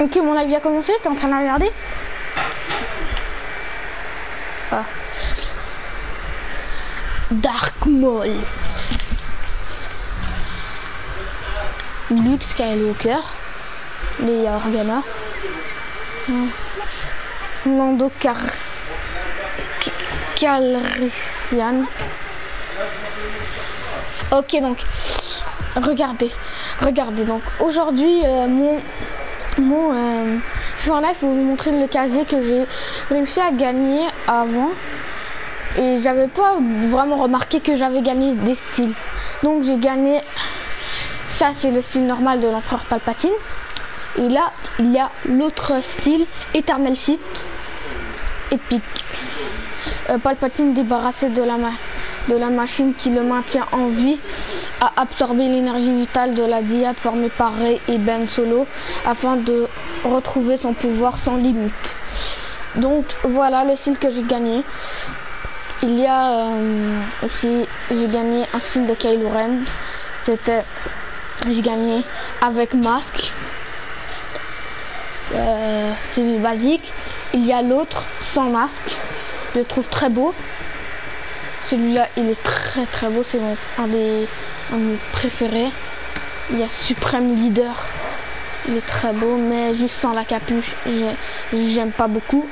Ok, mon live a commencé, t'es en train de regarder ah. Dark Maul. Luke Skywalker. Les Organa. Lando Car... Calrissian. Ok, donc, regardez, regardez. Donc, aujourd'hui, euh, mon mon euh, je suis en live pour vous montrer le casier que j'ai réussi à gagner avant. Et j'avais pas vraiment remarqué que j'avais gagné des styles. Donc j'ai gagné ça c'est le style normal de l'empereur Palpatine. Et là il y a l'autre style Eternal Sith épique. Euh, Palpatine débarrassé de la, de la machine qui le maintient en vie a absorbé l'énergie vitale de la diade formée par Rey et Ben Solo afin de retrouver son pouvoir sans limite. Donc voilà le style que j'ai gagné. Il y a euh, aussi, j'ai gagné un style de Kylo Ren. C'était, j'ai gagné avec masque. Euh, c'est basique. Il y a l'autre sans masque. Je le trouve très beau. Celui-là, il est très très beau. C'est mon un des préférés. Il y a Supreme Leader. Il est très beau, mais juste sans la capuche, j'aime pas beaucoup.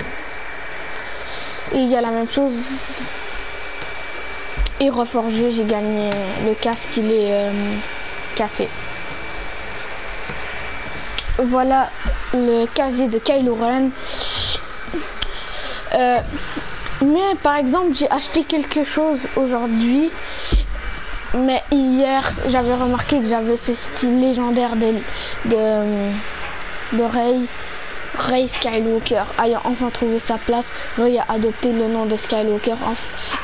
Et il y a la même chose. Et reforgé, j'ai gagné le casque, il est euh, cassé. Voilà le casier de Kylo Ren. Euh, mais par exemple, j'ai acheté quelque chose aujourd'hui. Mais hier, j'avais remarqué que j'avais ce style légendaire de, de, Rey. Skywalker ayant enfin trouvé sa place, Rey a adopté le nom de Skywalker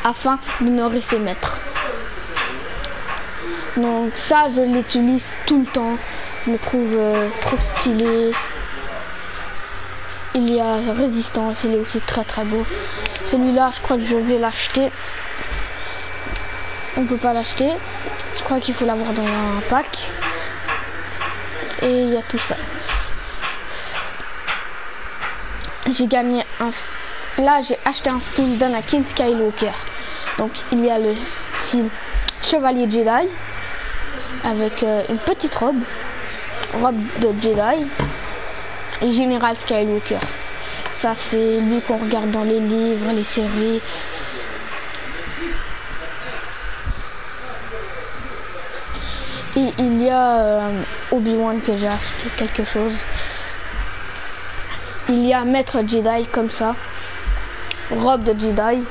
afin d'honorer ses maîtres. Donc ça, je l'utilise tout le temps. Je le trouve euh, trop stylé. Il y a résistance, il est aussi très très beau. Celui-là, je crois que je vais l'acheter. On peut pas l'acheter. Je crois qu'il faut l'avoir dans un pack. Et il y a tout ça. J'ai gagné un... Là, j'ai acheté un style d'Anakin Skywalker. Donc, il y a le style Chevalier Jedi. Avec euh, une petite robe. Robe de Jedi Général Skywalker. Ça, c'est lui qu'on regarde dans les livres, les séries. Et il y a euh, Obi-Wan que j'ai acheté quelque chose. Il y a Maître Jedi comme ça. Robe de Jedi.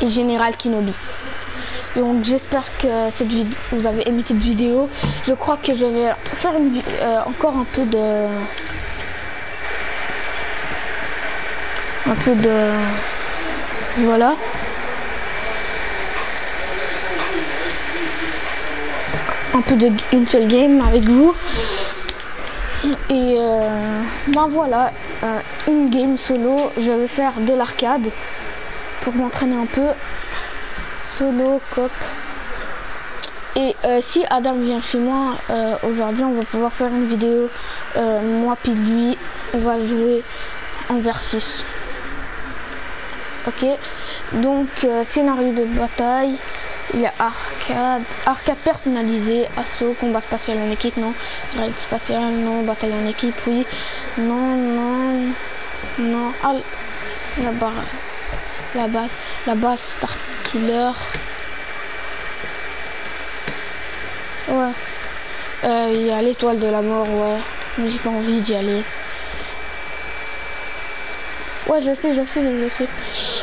Et Général Kenobi. Donc j'espère que cette vidéo, vous avez aimé cette vidéo. Je crois que je vais faire euh, encore un peu de un peu de voilà. Un peu de une seule game avec vous. Et euh, ben voilà euh, une game solo. Je vais faire de l'arcade pour m'entraîner un peu. Solo cop. Et euh, si Adam vient chez moi aujourd'hui on va pouvoir faire une vidéo moi puis lui on va jouer en versus ok. Donc euh, scénario de bataille. Il y a arcade arcade personnalisé assaut combat spatial en équipe non. Raid spatial non. Bataille en équipe oui. Non non non. Ah, la barre. La base la base start killer. Ouais. Euh, il y a l'étoile de la mort ouais. Mais j'ai pas envie d'y aller Ouais, je sais, je sais, je sais.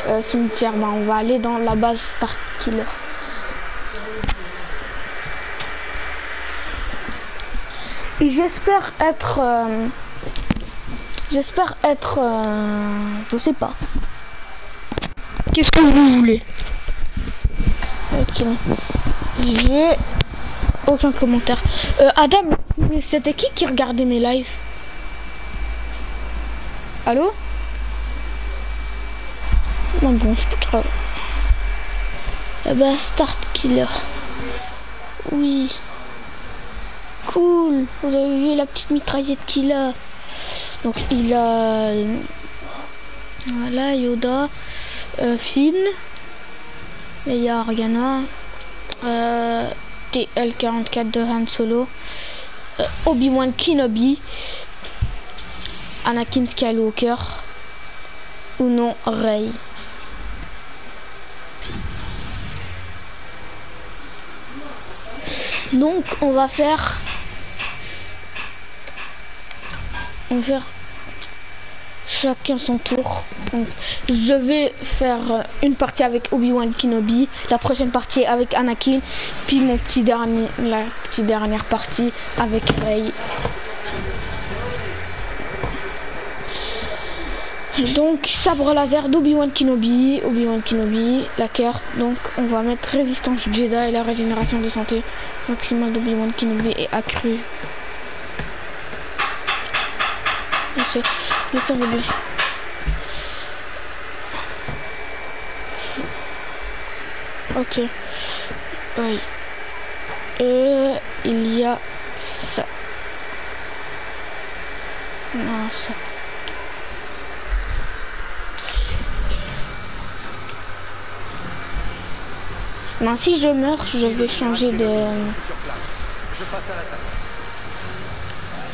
Euh, cimetière, bah, on va aller dans la base Start Killer. J'espère être... Euh, j'espère être... Euh, je sais pas. Qu'est-ce que vous voulez? Ok. J'ai aucun commentaire. Euh, Adam, c'était qui qui regardait mes lives? Allô? Non bon, c'est grave. Eh ben, Start Killer. Oui. Cool. Vous avez vu la petite mitraillette qu'il a. Donc il a voilà Yoda, euh, Finn, il y a Ariana, euh, TL44 de Han Solo, euh, Obi-Wan Kenobi, Anakin Skywalker ou non Rey. Donc on va faire on va faire chacun son tour. Je vais faire une partie avec Obi-Wan Kenobi, la prochaine partie avec Anakin, puis mon petit dernier la petite dernière partie avec Rey. Donc sabre laser d'Obi-Wan Kenobi, Obi-Wan Kenobi, la carte. Donc on va mettre résistance Jedi et la régénération de santé maximale d'Obi-Wan Kenobi est accrue. Ok. Et il y a ça. Non, ça. Non, si je meurs, je vais changer de...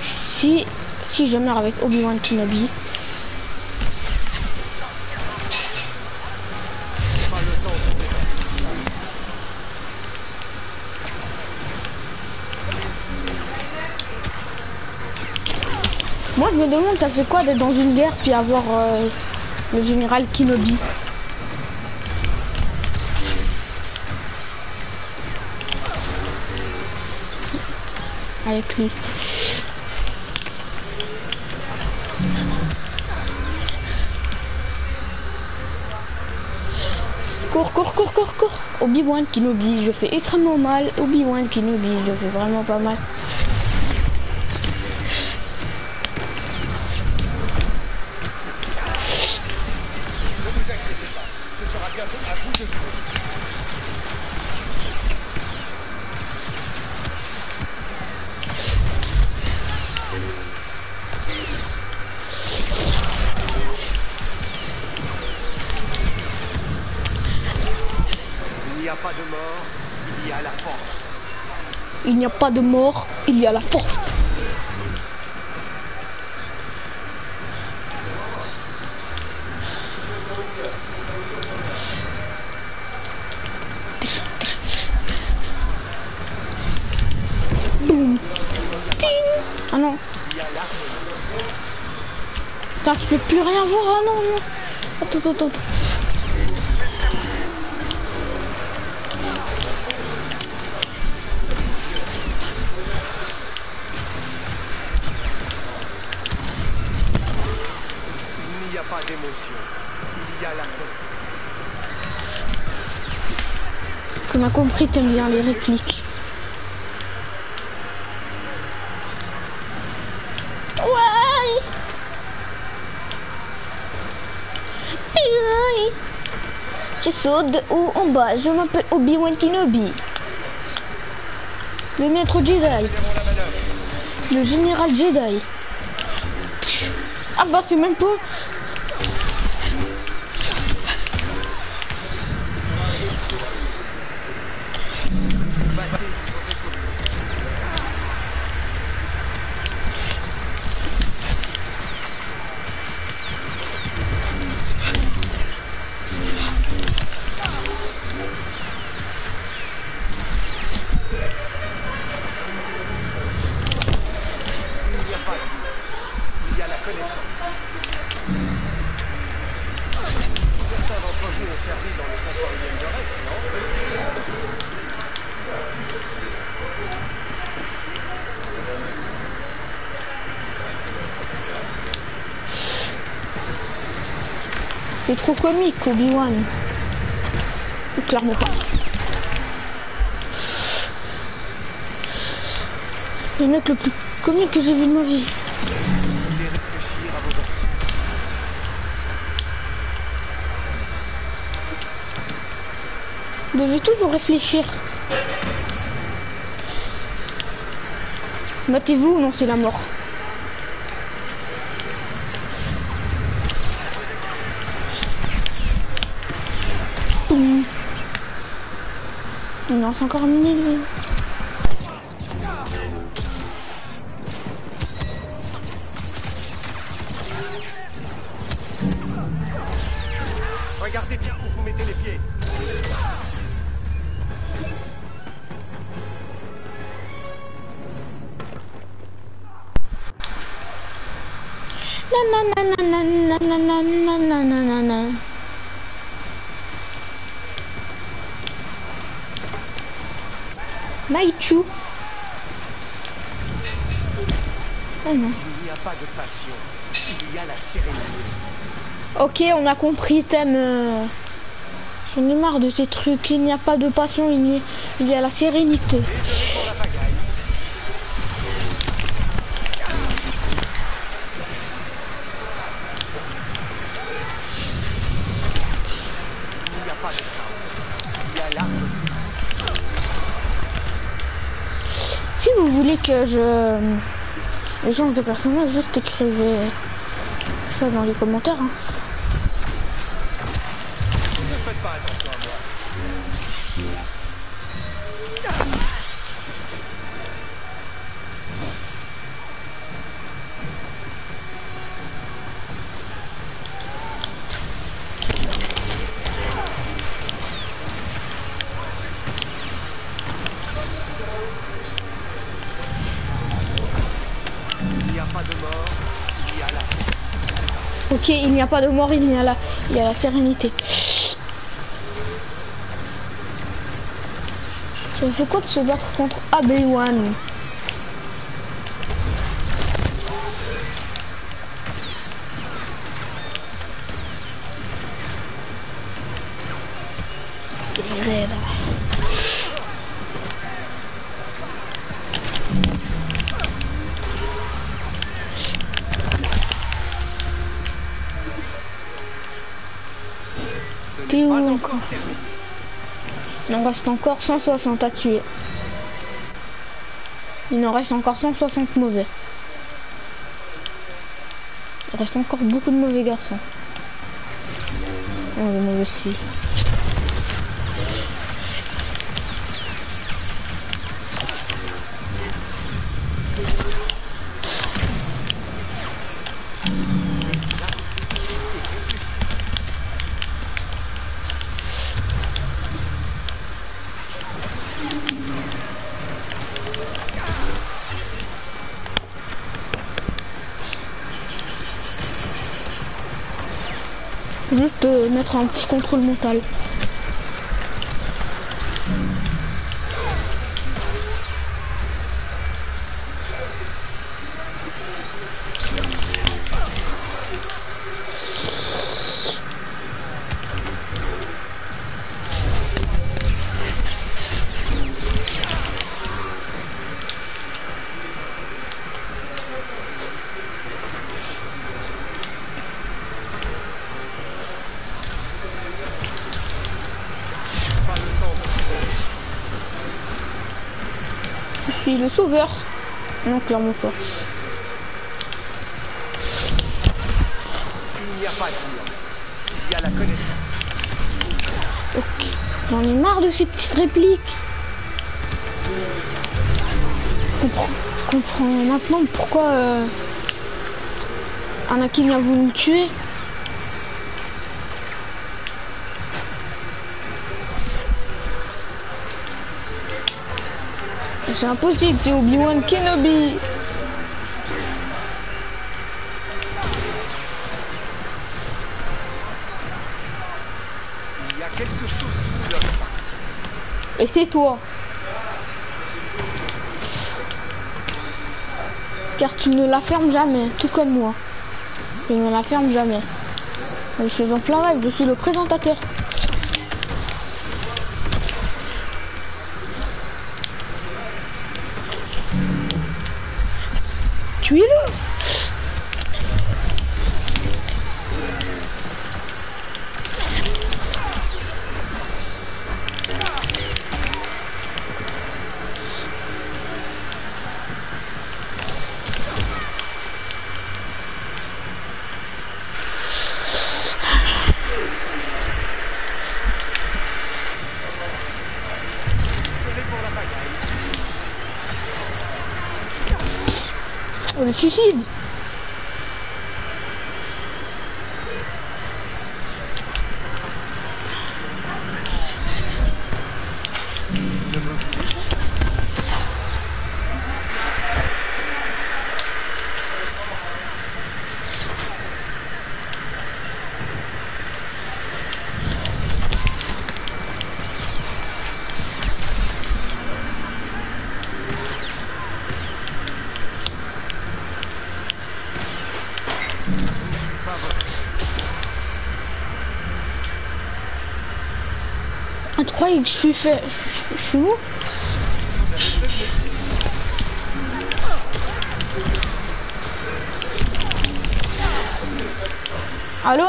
Si, si je meurs avec Obi-Wan Kenobi, Moi je me demande ça fait quoi d'être dans une guerre puis avoir euh, le général Kenobi? Avec lui. Cours, cours, cours, cours, cours. Obi-Wan Kenobi, je fais extrêmement mal. Obi-Wan Kenobi, je fais vraiment pas mal. Il n'y a pas de mort, il y a la force. Boum. Ah non. Putain, tu peux plus rien voir. Ah non, non. Attends, attends, attends. Comme a compris, t'aimes bien les répliques. Ouais. Je saute de haut en bas. Je m'appelle Obi-Wan Kenobi. Le maître Jedi. Le général Jedi. Ah bah c'est même pas trop comique, Obi-Wan. Clairement pas. Le mec le plus comique que j'ai vu de ma vie. Vous devez toujours réfléchir. Battez-vous non c'est la mort. encore mille. Ok, on a compris, thème. euh, J'en ai marre de ces trucs. Il n'y a pas de passion, il y a, la sérénité. Si vous voulez que je, je change de personnage, juste écrivez ça dans les commentaires. hein. Pas de mort, il. Ok, il n'y a pas de mort, il y a la, il y a la sérénité. Ça fait quoi de se battre contre AB1 reste encore 160 à tuer. Il en reste encore 160 mauvais. Il reste encore beaucoup de mauvais garçons. Oh, le mauvais fille. Juste euh, mettre un petit contrôle mental. Suis le sauveur. Non, clairement pas. Il n'y a pas d'ignorance. Il y a la connaissance. J'en ai marre de ces petites répliques. Je comprends, je comprends maintenant pourquoi euh, Anakin a voulu me tuer? C'est impossible, c'est Obi-Wan Kenobi. Il y a quelque chose qui. Et c'est toi. Car tu ne la fermes jamais, tout comme moi. Je ne la ferme jamais. Je suis en plein live, je suis le présentateur. Croyais que je suis fait... Je, suis où? Allô?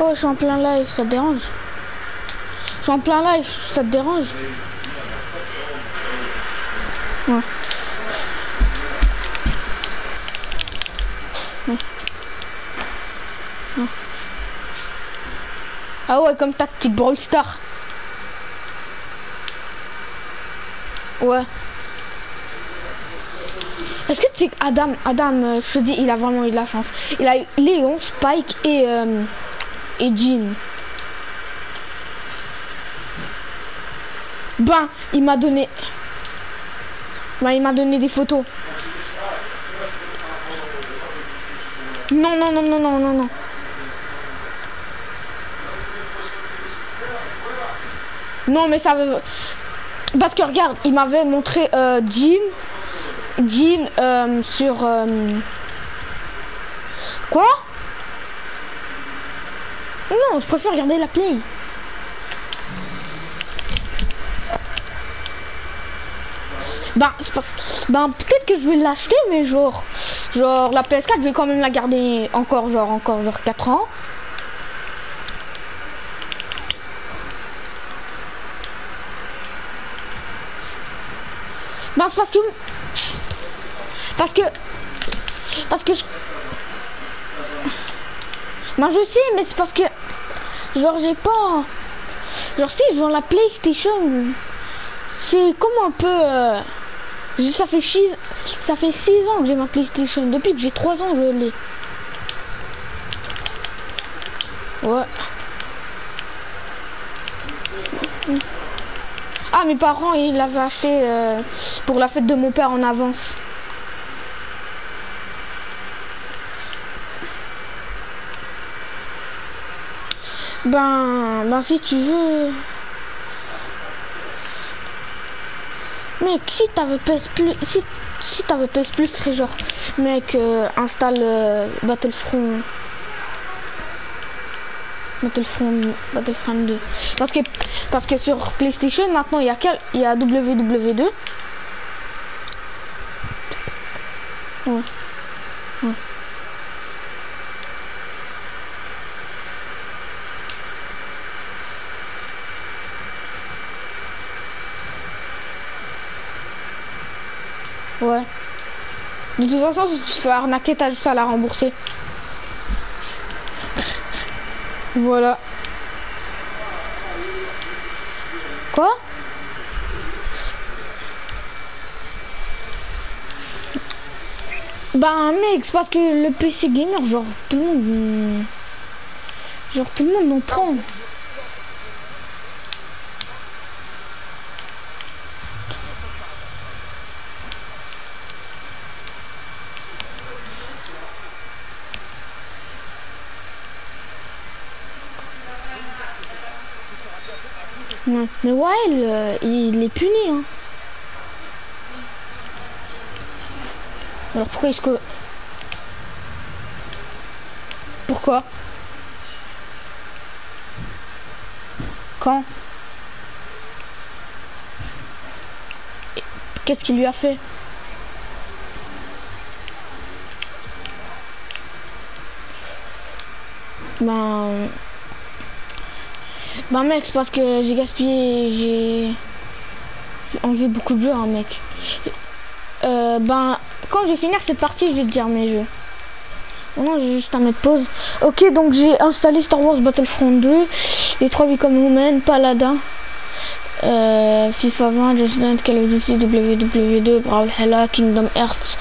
Oh, je suis en plein live, ça te dérange? Je suis en plein live, ça te dérange? Ouais. Ah ouais, comme tactique Brawl Star. Ouais. Est-ce que tu sais qu'Adam, Adam, euh, je te dis, il a vraiment eu de la chance. Il a eu Léon, Spike et, euh, et Jean. Ben, il m'a donné... Ben, il m'a donné des photos. Non, non, non, non, non, non, non. Non, mais ça veut... Parce que regarde, il m'avait montré euh, Jean. Jean euh, sur... euh, Quoi? Non, je préfère regarder la play. C'est pas... ben peut-être que je vais l'acheter, mais genre... Genre, la PS4, je vais quand même la garder encore, genre, encore, genre 4 ans. Ben, c'est parce que... Parce que... Parce que je... Ben, je sais, mais c'est parce que... Genre, j'ai pas... Genre, si je vends la PlayStation... C'est comme un peu... euh, Ça fait 6... Ça fait 6 ans que j'ai ma PlayStation. Depuis que j'ai 3 ans, je l'ai. Ouais. Ah, mes parents, ils l'avaient acheté euh, pour la fête de mon père en avance. Ben, ben si tu veux. Mec, si t'avais PS Plus, si, si t'avais PS Plus, serait genre, mec, euh, installe euh, Battlefront. Battlefront, Battlefront 2. Parce que, parce que sur PlayStation, maintenant, il y a quel, il y a WW2. Ouais. Ouais. De toute façon, si tu te fais arnaquer, t'as juste à la rembourser. Voilà. Quoi? Ben mec, c'est parce que le PC gamer, genre tout le monde... euh, Genre tout le monde en prend. Mais ouais, il, il est puni. Hein. Alors pourquoi est-ce que... Pourquoi Quand Qu'est-ce qu'il lui a fait Ben... Ben mec, c'est parce que j'ai gaspillé, j'ai j'ai enlevé beaucoup de jeux, hein, mec. Euh, ben, quand je vais finir cette partie, je vais te dire mes jeux. Non, j'ai juste à mettre pause. Ok, donc j'ai installé Star Wars Battlefront 2, les 3 Become Women, Paladin, euh, FIFA 20, Just Dance, Call of Duty, WW2, Brawlhalla, Kingdom Hearts,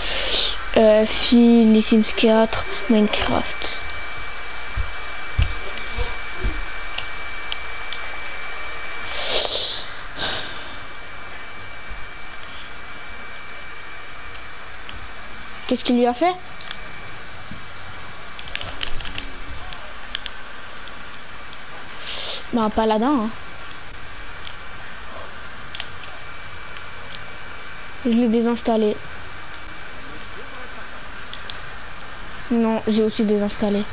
euh, Les Sims 4, Minecraft. Qu'est-ce qu'il lui a fait? Bah, un paladin. Hein. Je l'ai désinstallé. Non, j'ai aussi désinstallé.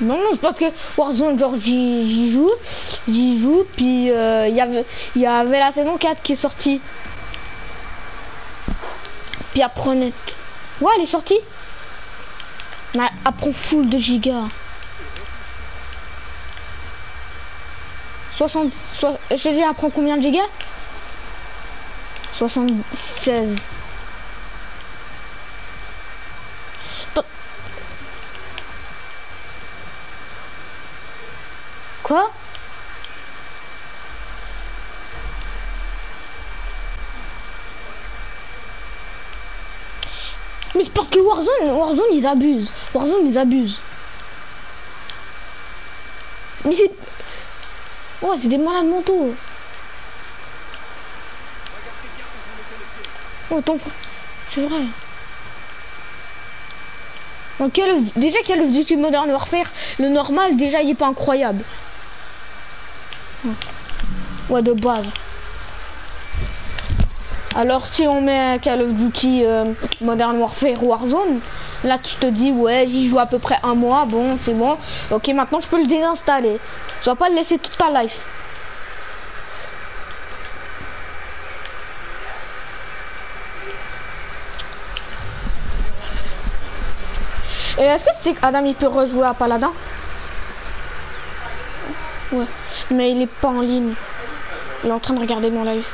Non, non, c'est parce que Warzone, genre, j'y joue, j'y joue, puis euh, il y avait, y avait la saison 4 qui est sortie. Puis on est... Ouais, elle est sortie. Mais après, full de gigas. 60... Je dis, apprend combien de gigas? 76. Quoi? Mais c'est parce que Warzone, Warzone ils abusent. Warzone ils abusent. Mais c'est... Ouais, c'est des malades mentaux. Oh, ton frère. C'est vrai. Donc, déjà Call of Duty Modern Warfare, le normal, déjà, il est pas incroyable. Ouais, de base. Alors si on met Call of Duty euh, Modern Warfare Warzone, là tu te dis ouais j'y joue à peu près un mois, bon c'est bon, ok maintenant je peux le désinstaller. Tu vas pas le laisser toute ta life. Et est-ce que tu sais qu'Adam il peut rejouer à Paladin? Ouais, mais il est pas en ligne. Il est en train de regarder mon live.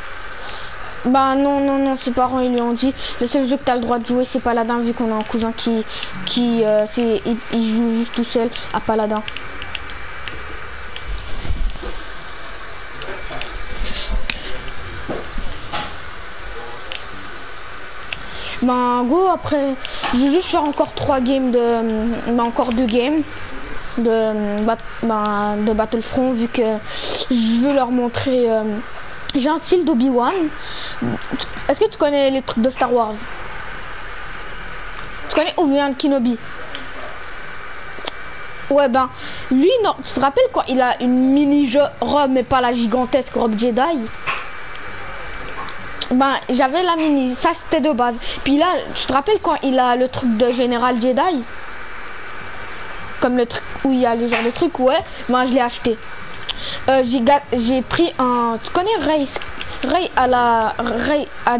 Bah non, non, non, ses parents ils lui ont dit le seul jeu que t'as le droit de jouer c'est Paladin vu qu'on a un cousin qui, qui euh, il, joue juste tout seul à Paladin. Bah go après je vais juste faire encore trois games de bah, encore deux games de bah, de Battlefront vu que je veux leur montrer euh, j'ai un style d'Obi-Wan. Est-ce que tu connais les trucs de Star Wars? Tu connais Obi-Wan Kenobi? Ouais ben, lui non, tu te rappelles quoi Il a une mini robe mais pas la gigantesque robe Jedi? Ben j'avais la mini, ça c'était de base. Puis là, tu te rappelles quand il a le truc de général Jedi? Comme le truc où il y a les genres de trucs, ouais, ben je l'ai acheté. Euh, j'ai pris un. Tu connais Ray Ray à la Ray a,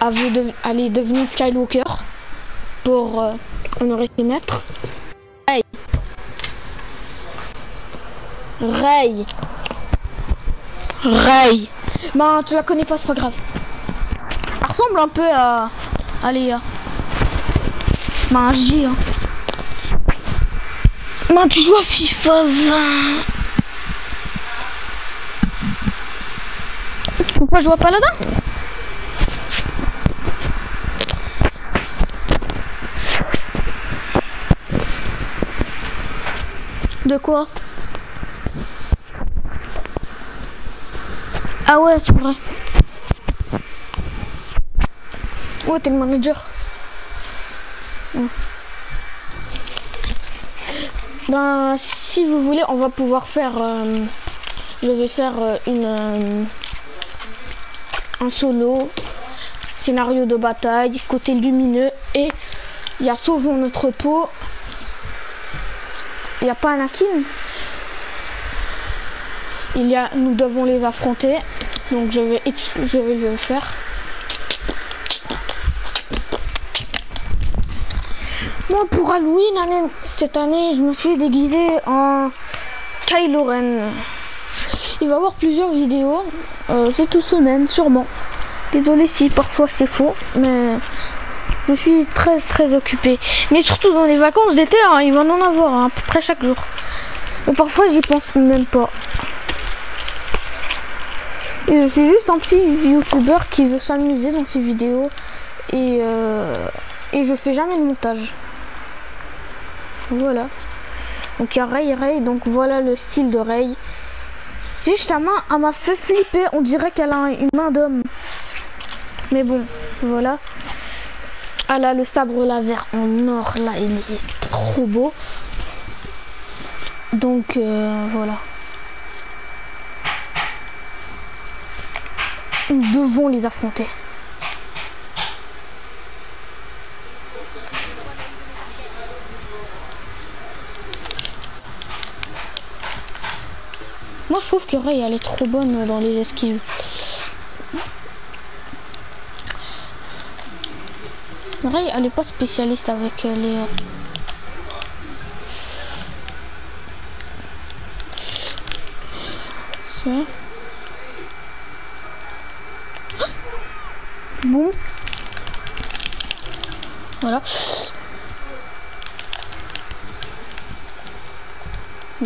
a de, aller devenir Skywalker pour euh, honorer ses maîtres. Ray. Ray. Ray. Ben tu la connais pas, c'est pas grave. Elle ressemble un peu à, à Léa. Ben J. Hein. Ben tu joues à FIFA 20. Pourquoi je vois pas là-dedans De quoi Ah ouais, c'est vrai. Ouais, t'es le manager. Ben, si vous voulez, on va pouvoir faire... Euh, je vais faire euh, une... Euh, un solo, scénario de bataille, côté lumineux et il y a Sauvons notre peau. Il n'y a pas Anakin. Il y a Nous devons les affronter. Donc je vais, je vais le faire. Moi pour Halloween cette année je me suis déguisé en Kylo Ren. Il va y avoir plusieurs vidéos euh, cette semaine, sûrement. Désolé si parfois c'est faux, mais je suis très très occupé. Mais surtout dans les vacances d'été, hein, il va en avoir hein, à peu près chaque jour. Mais parfois j'y pense même pas. Et je suis juste un petit youtubeur qui veut s'amuser dans ses vidéos et, euh, et je fais jamais de montage. Voilà. Donc il y a Ray Ray, donc voilà le style de Ray. Si main, elle m'a fait flipper, on dirait qu'elle a une main d'homme. Mais bon, voilà. Elle a le sabre laser en or, là, il est trop beau. Donc euh, voilà. Nous devons les affronter. Moi je trouve que Ray elle est trop bonne dans les esquives. Ray elle est pas spécialiste avec euh, les... C'est- Bon. Voilà.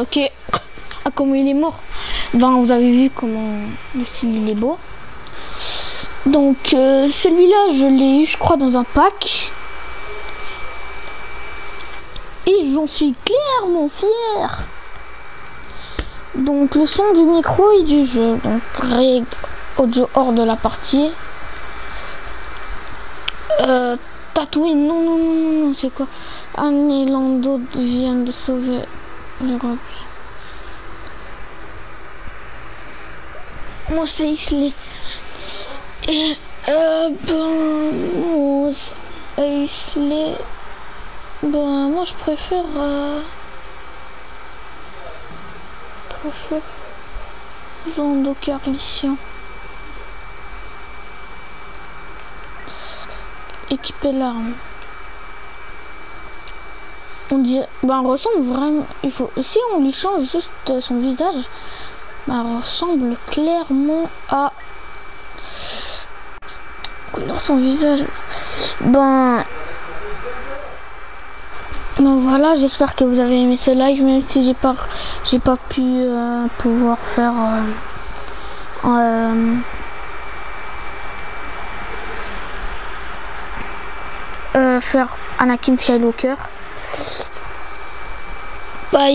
Ok. Ah, comment il est mort? Ben, vous avez vu comment le style il est beau. Donc, euh, celui-là, je l'ai eu, je crois, dans un pack. Et j'en suis clairement fier. Donc, le son du micro et du jeu. Donc, règle audio hors de la partie. Euh, Tatooine, non, non, non, non, c'est quoi? Annie Lando vient de sauver l'Europe. Moi, c'est Isley. Et, euh, ben, moi, c'est Isley. Ben, moi, je préfère, euh, préfère Lando Carlician. Équiper l'arme. On dit, ben, ressemble vraiment. Il faut, si on lui change juste son visage, ben, elle ressemble clairement à couleur son visage. Ben, donc voilà, j'espère que vous avez aimé ce live, même si j'ai pas, j'ai pas pu euh, pouvoir faire. euh, euh, faire Anakin Skywalker. Bye.